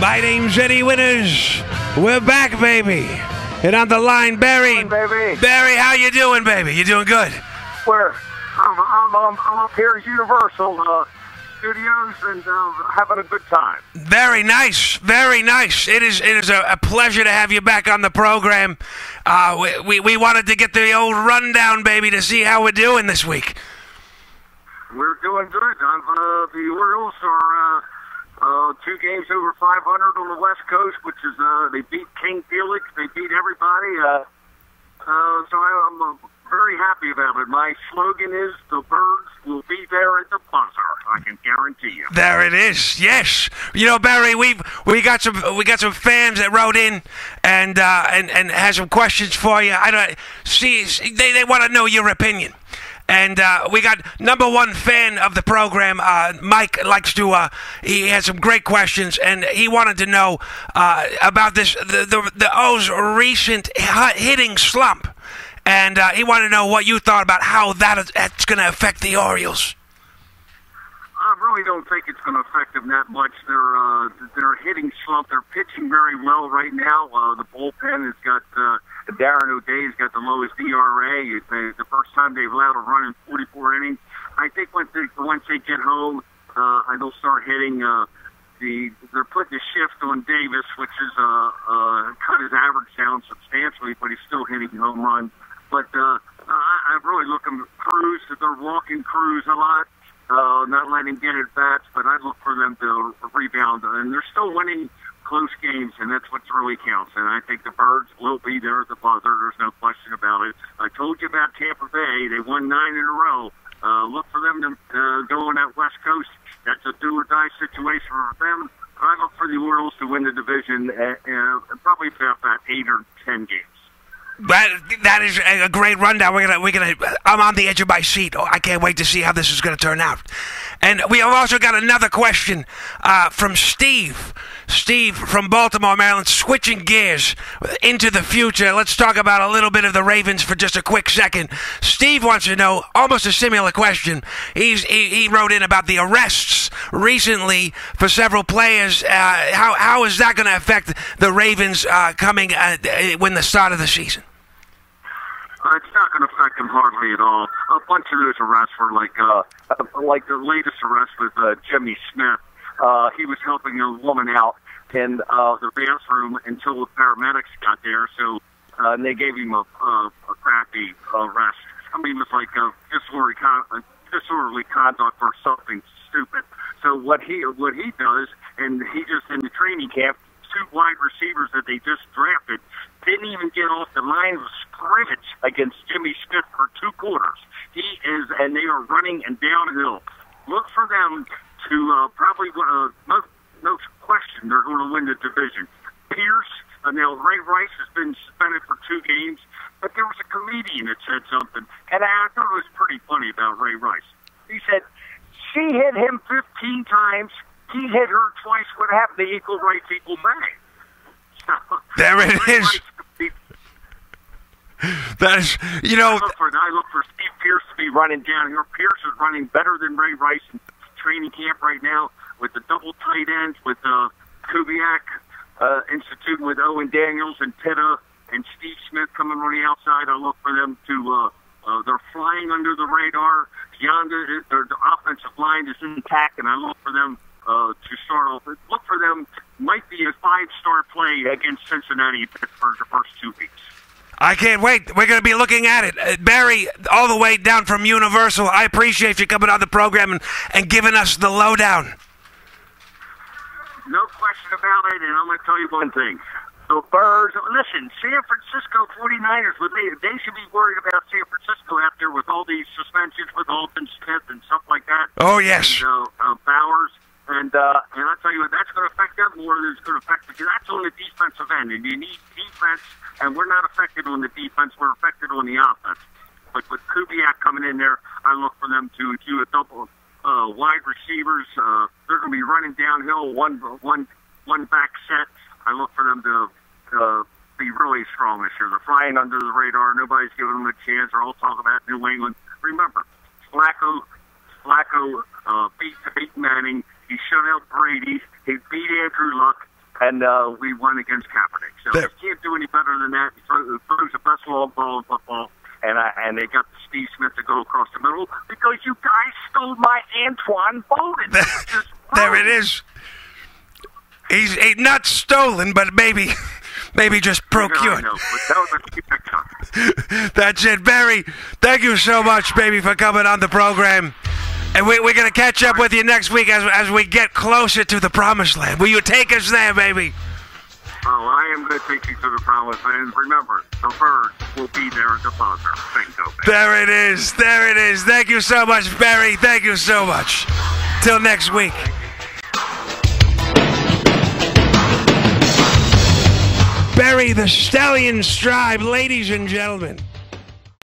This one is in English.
My name's Eddie Winters. We're back, baby. And on the line, Barry. baby. Barry, how you doing, baby? You doing good? Where I'm, I'm, I'm, I'm up here at Universal uh, Studios and uh, having a good time. Very nice, very nice. It is it is a, a pleasure to have you back on the program. Uh, we, we we wanted to get the old rundown, baby, to see how we're doing this week. We're doing good. Uh, the Orioles are uh, two games over 500 on the West Coast, which is uh, they beat King Felix, they beat everybody. Uh, uh, so I, I'm uh, very happy about it. My slogan is the birds will be there at the buzzer. I can guarantee you. There it is. Yes. You know, Barry, we've we got some we got some fans that wrote in and uh, and and has some questions for you. I don't see they they want to know your opinion. And uh, we got number one fan of the program, uh, Mike likes to. Uh, he has some great questions, and he wanted to know uh, about this the, the the O's recent hitting slump, and uh, he wanted to know what you thought about how that is, that's going to affect the Orioles. I really don't think it's going to affect them that much. They're uh, they're hitting slump. They're pitching very well right now. Uh, the bullpen has got uh, Darren O'Day's got the lowest ERA. The, the first time they've allowed a run in 44 innings. I think once they once they get home, uh, they'll start hitting. Uh, the they're putting a shift on Davis, which is uh, uh, cut his average down substantially, but he's still hitting home runs. But uh, I, I'm really looking Cruz. They're walking Cruz a lot uh, not letting him get at bats, but I look for them to rebound. And they're still winning close games, and that's what really counts. And I think the Birds will be there at the buzzer. There's no question about it. I told you about Tampa Bay. They won nine in a row. Uh, look for them to uh, go on that West Coast. That's a do or die situation for them. I look for the Orioles to win the division uh, uh, probably about eight or ten games. That that is a great rundown. We're gonna we're gonna. I'm on the edge of my seat. Oh, I can't wait to see how this is gonna turn out. And we have also got another question uh, from Steve. Steve from Baltimore, Maryland, switching gears into the future. Let's talk about a little bit of the Ravens for just a quick second. Steve wants to know almost a similar question. He's he, he wrote in about the arrests recently for several players. Uh, how how is that going to affect the Ravens uh, coming uh, when the start of the season? Uh, it's not going to affect them hardly at all. A bunch of those arrests were like, uh, uh, like the latest arrest with uh, Jimmy Smith. Uh, he was helping a woman out in uh, the bathroom until the paramedics got there. So, uh, and they gave him a, a, a crappy arrest. I mean, it was like a disorderly, con- a disorderly conduct for something stupid. So what he what he does, and he just in the training camp, two wide receivers that they just drafted didn't even get off the line of scrimmage against Jimmy Smith for two quarters. He is, and they are running and downhill. Look for them to uh, probably, uh, no, no question, they're going to win the division. Pierce, uh, now Ray Rice has been suspended for two games, but there was a comedian that said something, and I thought it was pretty funny about Ray Rice. He said, she hit him 15 times, he hit her twice. What happened to equal rights, equal pay? There it Ray is. Rice that is, you know, I look for I look for Steve Pierce to be running down here. Pierce is running better than Ray Rice in training camp right now with the double tight ends with uh, Kubiak uh, instituting with Owen Daniels and Pitta and Steve Smith coming on the outside. I look for them to. Uh, uh, they're flying under the radar. Yonder, their the offensive line is intact, and I look for them uh, to start off. Look for them might be a five-star play against Cincinnati Pittsburgh the first two weeks. I can't wait. We're going to be looking at it. Uh, Barry, all the way down from Universal, I appreciate you coming on the program and, and giving us the lowdown. No question about it, and I'm going to tell you one thing. The Birds, listen, San Francisco 49ers, would they, they should be worried about San Francisco out there with all these suspensions with Aldon Smith and stuff like that. Oh, yes. And, uh, uh, Bowers. And, uh, and I'll tell you what, that's going to affect them more than it's going to affect because that's on the defensive end. And you need defense, and we're not affected on the defense, we're affected on the offense. But with Kubiak coming in there, I look for them to do a double uh, wide receivers. Uh, they're going to be running downhill, one one one back set. I look for them to uh, be really strong this year. They're flying under the radar. Nobody's giving them a chance. They're all talking about New England. Remember, Flacco Flacco uh, beat Peyton Manning. He shut out Brady. He beat Andrew Luck. And uh, we won against Kaepernick. So you can't do any better than that. He throws, throws the best long ball in football, and I, and they got Steve Smith to go across the middle because you guys stole my Anquan Boldin. There it is. He's he, not stolen, but maybe, maybe just procured. know, that was a picture. That's it, Barry. Thank you so much, baby, for coming on the program. And we, we're gonna catch up with you next week as as we get closer to the promised land. Will you take us there, baby? Oh, I am going to take you to the promised land. Remember, the birds will be there at the. Bingo. baby. There it is. There it is. Thank you so much, Barry. Thank you so much. Till next week. Barry the Stallion Streib, ladies and gentlemen.